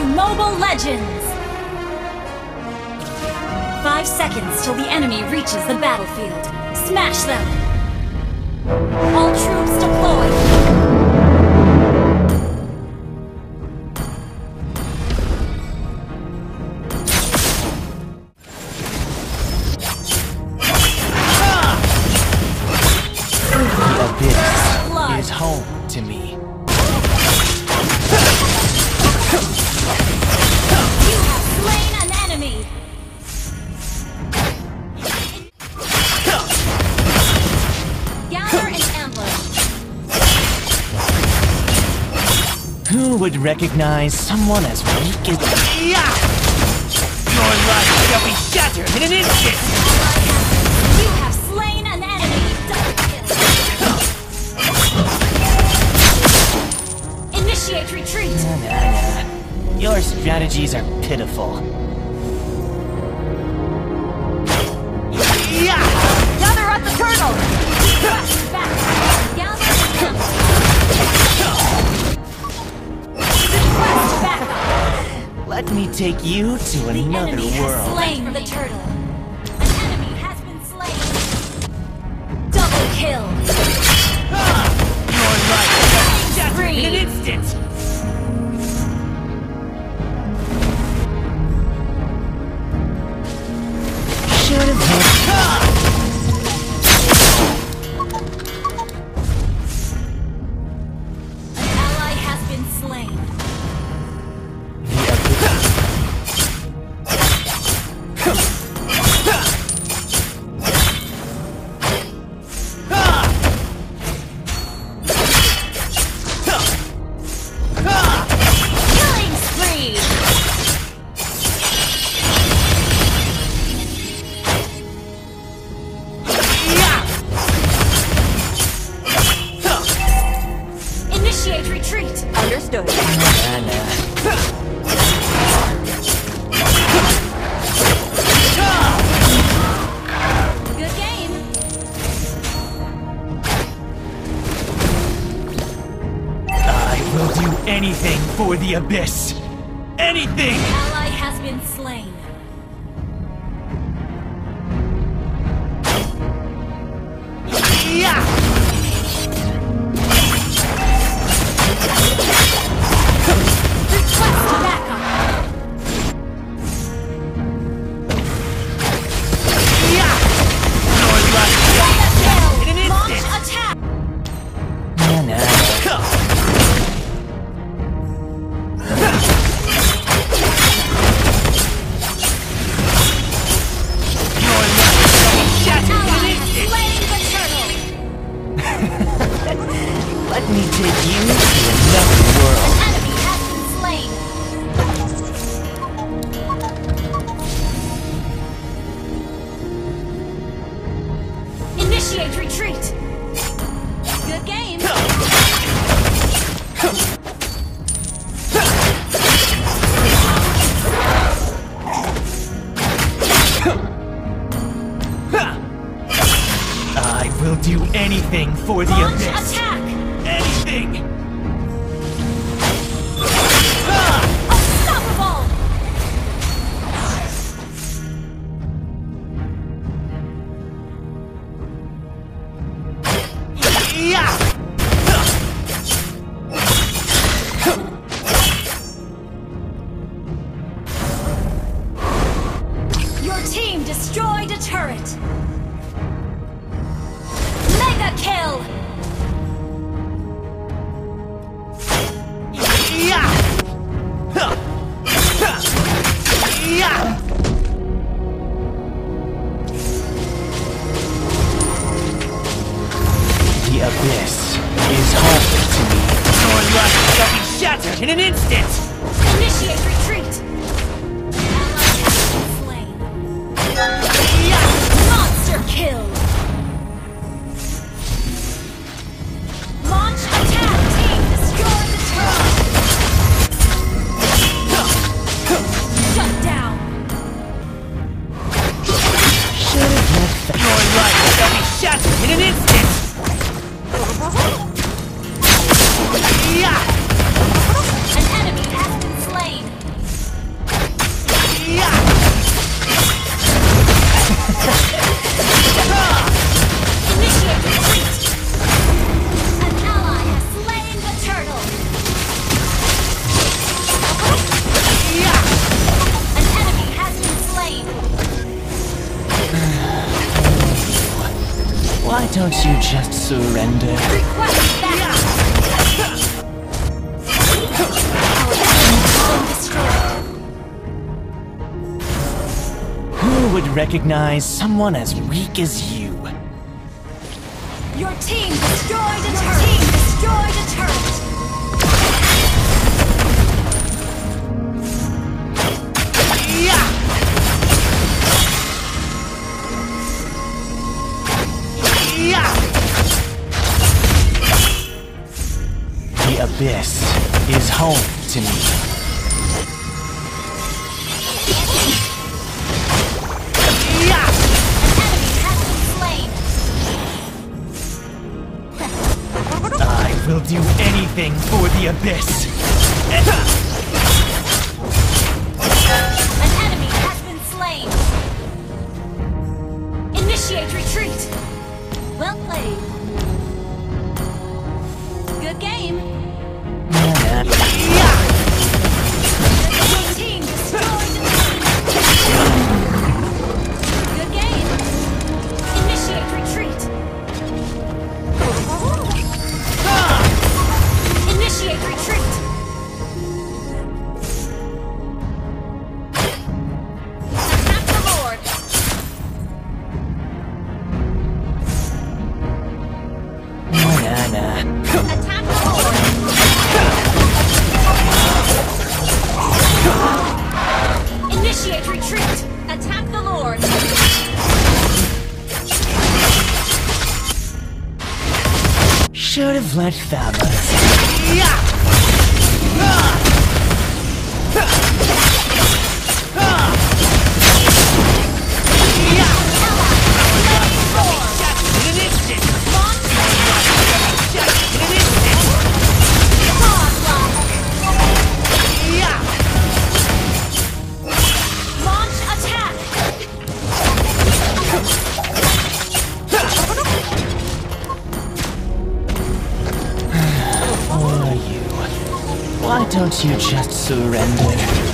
to Mobile Legends! Five seconds till the enemy reaches the battlefield. Smash them! All troops deployed! Blood. is home to me. Who would recognize someone as weak as Yeah! Your life shall be shattered in an instant! You have slain an enemy! Initiate retreat! Nah, nah. Your strategies are pitiful. Yeah! Take you to The another enemy has world. slain the turtle! An enemy has been slain! Double kill! Your life be in an instant! For the abyss! Anything! Ally has been slain. For the Launch abyss! attack! Anything! Unstoppable! Yeah! Shattered just surrender? Who would recognize someone as weak as you? Your team destroyed a turret! Your team destroyed a turret! Abyss is home to me. An enemy has been slain! I will do anything for the Abyss. Should have let Thamuz. In you just surrender?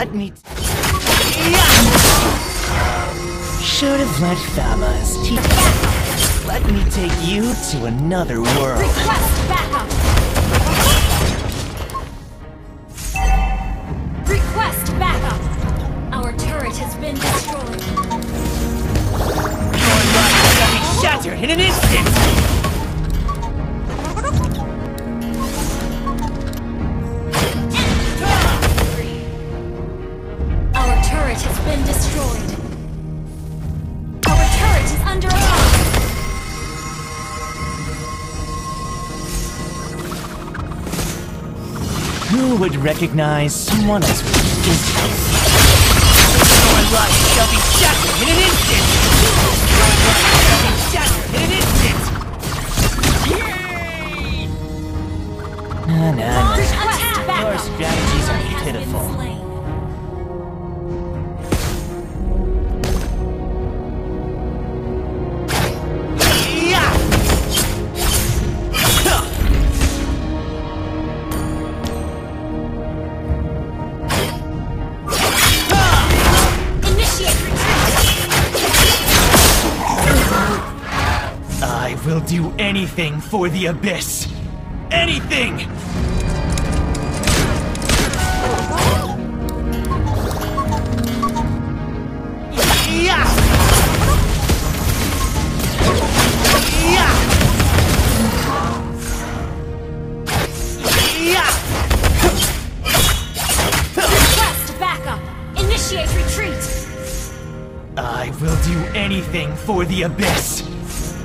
Let me. Should have let Thamuz teach. Let me take you to another world. Request backup! Request backup! Our turret has been destroyed. Your life shall be shattered in an instant! Would recognize someone as weak Your life shall be shattered in an instant! Your life shall be shattered in an instant! Nah, nah, nah. Your strategies are pitiful. Anything for the Abyss! Anything! Yeah! Yeah! Yeah! Request backup. Initiate retreat. I will do anything for the Abyss!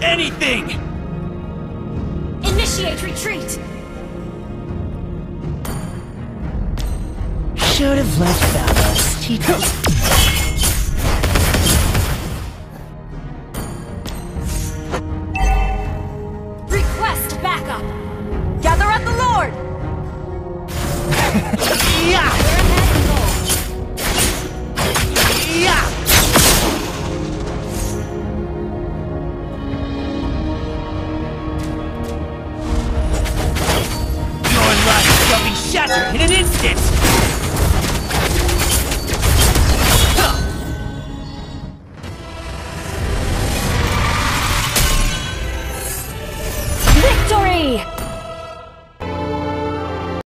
Anything! Initiate retreat. Should have let Thamuz teach.